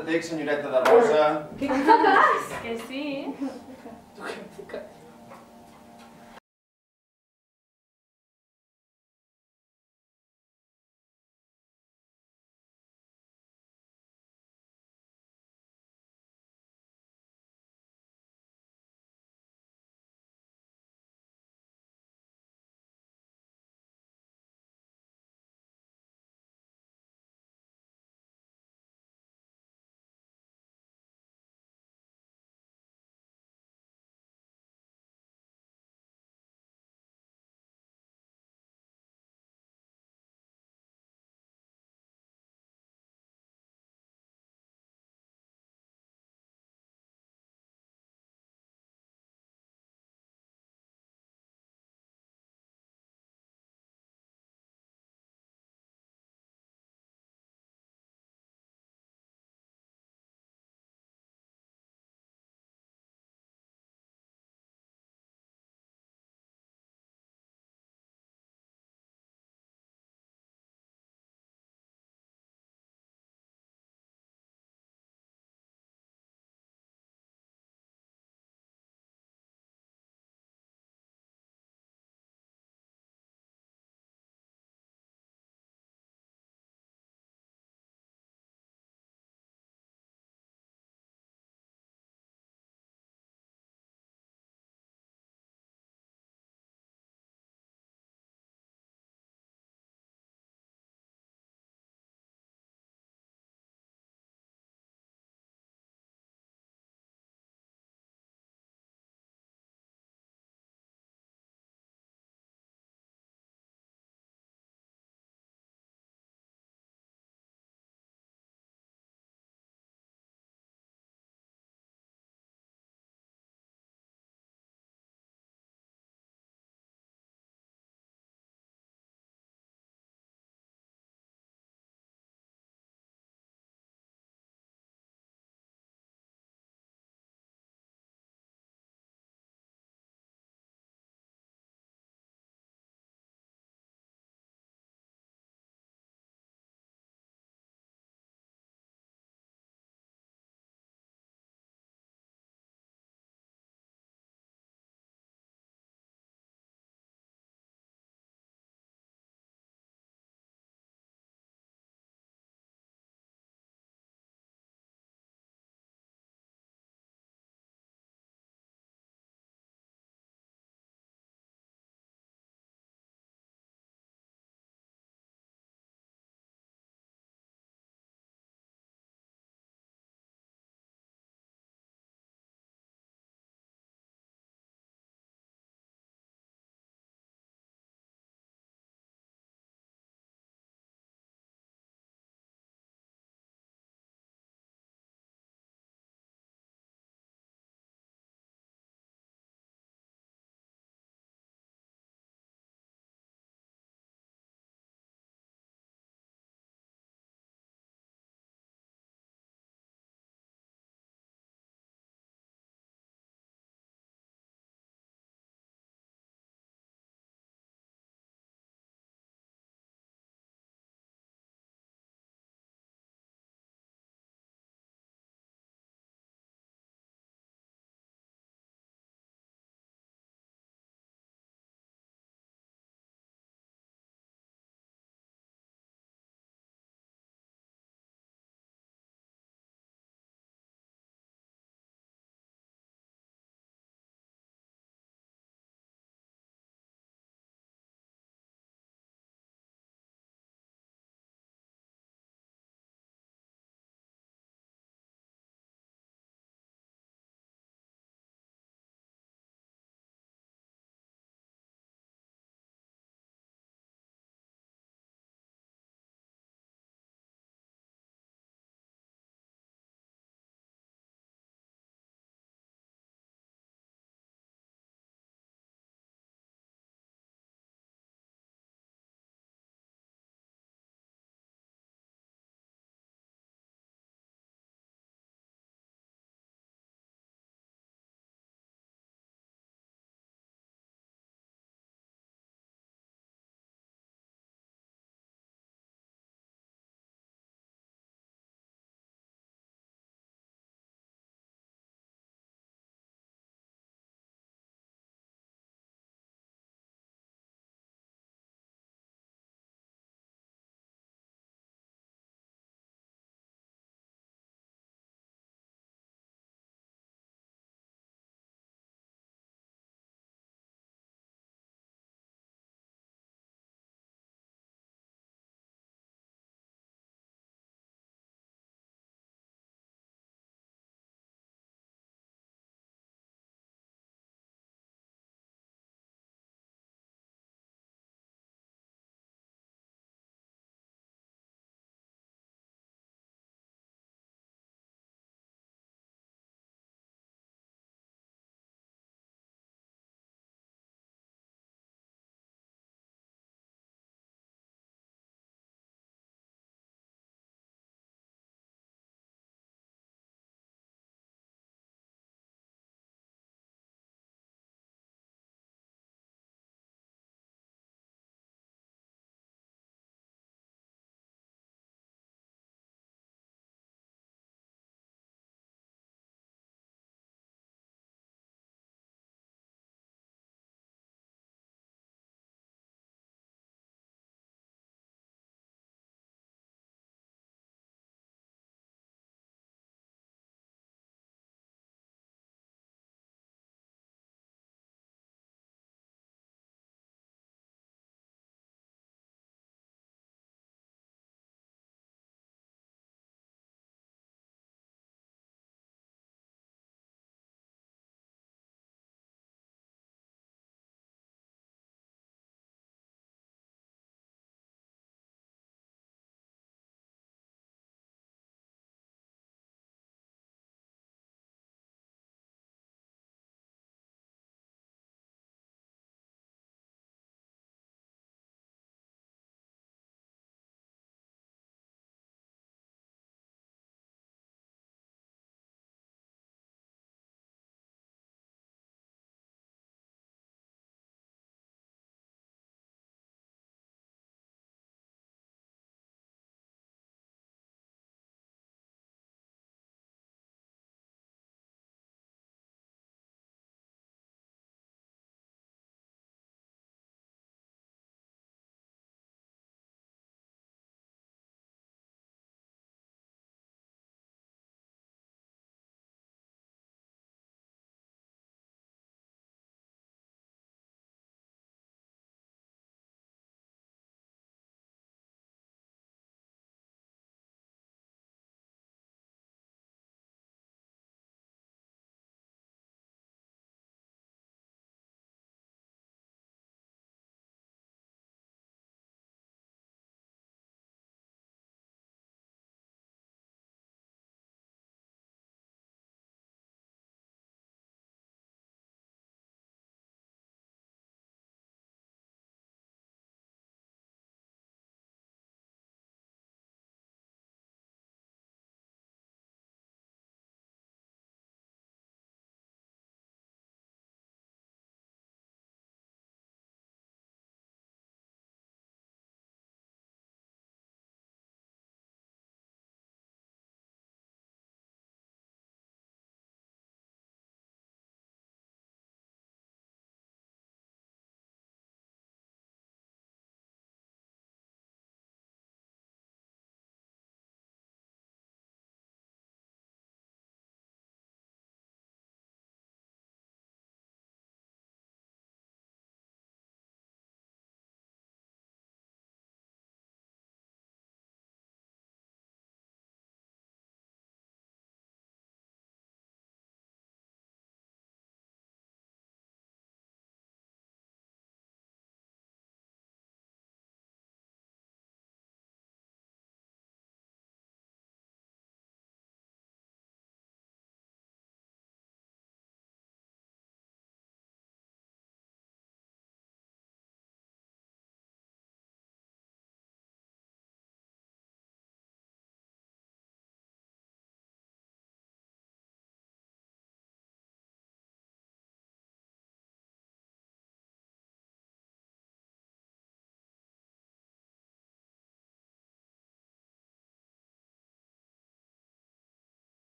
text, senyoreta de Rosa? Que, que sí. Eh? Tu què em fiques?